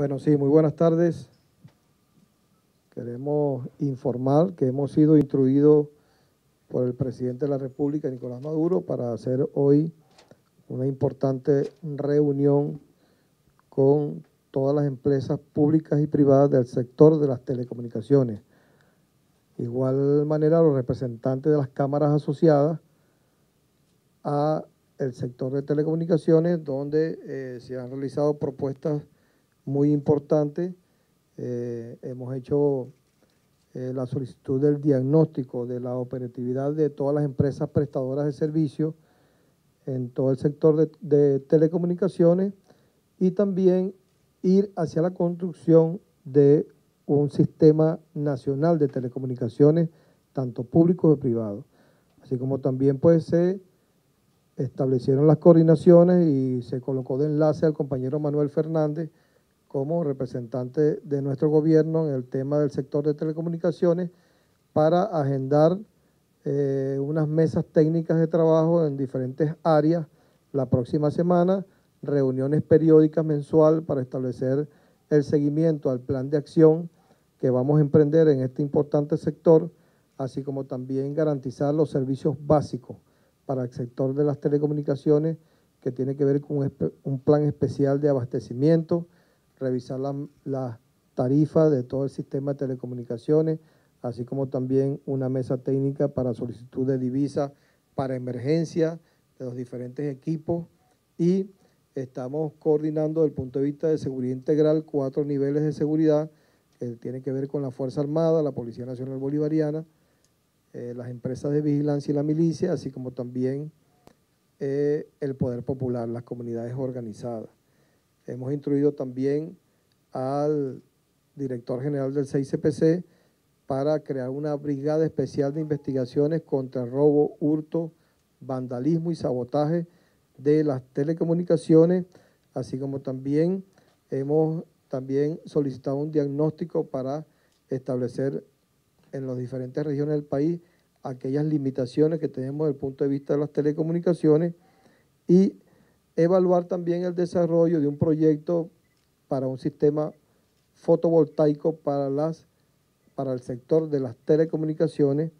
Bueno, sí, muy buenas tardes. Queremos informar que hemos sido instruidos por el presidente de la República, Nicolás Maduro, para hacer hoy una importante reunión con todas las empresas públicas y privadas del sector de las telecomunicaciones. Igual manera, los representantes de las cámaras asociadas a el sector de telecomunicaciones, donde eh, se han realizado propuestas muy importantes. Eh, hemos hecho eh, la solicitud del diagnóstico de la operatividad de todas las empresas prestadoras de servicios en todo el sector de, de telecomunicaciones y también ir hacia la construcción de un sistema nacional de telecomunicaciones, tanto público como privado. Así como también pues se establecieron las coordinaciones y se colocó de enlace al compañero Manuel Fernández como representante de nuestro gobierno en el tema del sector de telecomunicaciones para agendar eh, unas mesas técnicas de trabajo en diferentes áreas la próxima semana, reuniones periódicas mensual para establecer el seguimiento al plan de acción que vamos a emprender en este importante sector, así como también garantizar los servicios básicos para el sector de las telecomunicaciones que tiene que ver con un plan especial de abastecimiento, revisar las la tarifas de todo el sistema de telecomunicaciones, así como también una mesa técnica para solicitud de divisas para emergencia de los diferentes equipos y estamos coordinando desde el punto de vista de seguridad integral cuatro niveles de seguridad que tienen que ver con la Fuerza Armada, la Policía Nacional Bolivariana, eh, las empresas de vigilancia y la milicia, así como también eh, el poder popular, las comunidades organizadas. Hemos instruido también al director general del 6CPC para crear una brigada especial de investigaciones contra robo, hurto, vandalismo y sabotaje de las telecomunicaciones, así como también hemos también solicitado un diagnóstico para establecer en las diferentes regiones del país aquellas limitaciones que tenemos desde el punto de vista de las telecomunicaciones y evaluar también el desarrollo de un proyecto para un sistema fotovoltaico para, las, para el sector de las telecomunicaciones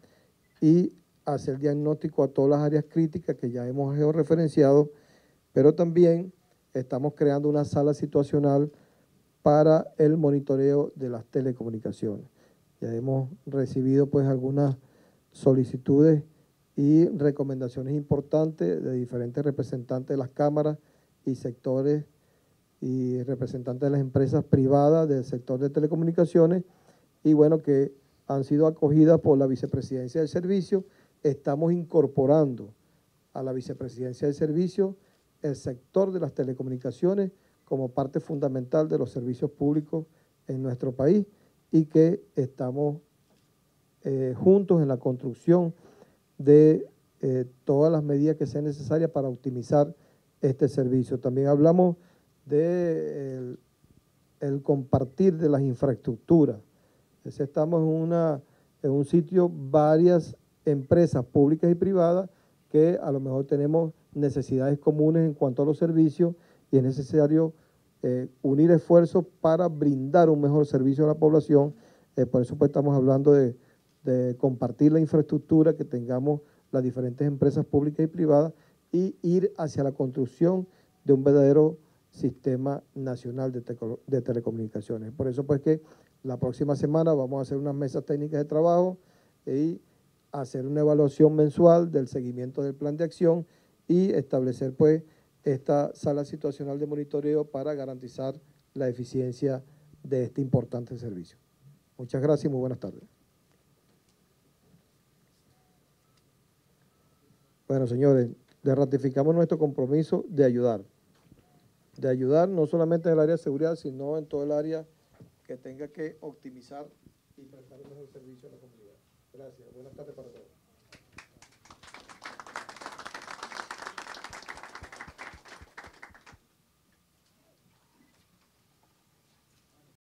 y hacer diagnóstico a todas las áreas críticas que ya hemos referenciado, pero también estamos creando una sala situacional para el monitoreo de las telecomunicaciones. Ya hemos recibido pues algunas solicitudes y recomendaciones importantes de diferentes representantes de las cámaras y sectores y representantes de las empresas privadas del sector de telecomunicaciones y bueno que han sido acogidas por la vicepresidencia del servicio. Estamos incorporando a la vicepresidencia del servicio el sector de las telecomunicaciones como parte fundamental de los servicios públicos en nuestro país y que estamos eh, juntos en la construcción de eh, todas las medidas que sean necesarias para optimizar este servicio. También hablamos de el, compartir de las infraestructuras. estamos en, una, en un sitio, varias empresas públicas y privadas que a lo mejor tenemos necesidades comunes en cuanto a los servicios y es necesario eh, unir esfuerzos para brindar un mejor servicio a la población. Eh, por eso pues, estamos hablando de, de, compartir la infraestructura que tengamos las diferentes empresas públicas y privadas y ir hacia la construcción de un verdadero sistema nacional de, telecomunicaciones. Por eso pues que la próxima semana vamos a hacer unas mesas técnicas de trabajo y hacer una evaluación mensual del seguimiento del plan de acción y establecer pues esta sala situacional de monitoreo para garantizar la eficiencia de este importante servicio. Muchas gracias y muy buenas tardes. Bueno, señores, ratificamos nuestro compromiso de ayudar. De ayudar no solamente en el área de seguridad, sino en todo el área que tenga que optimizar y prestar un mejor servicio a la comunidad. Gracias. Buenas tardes para todos.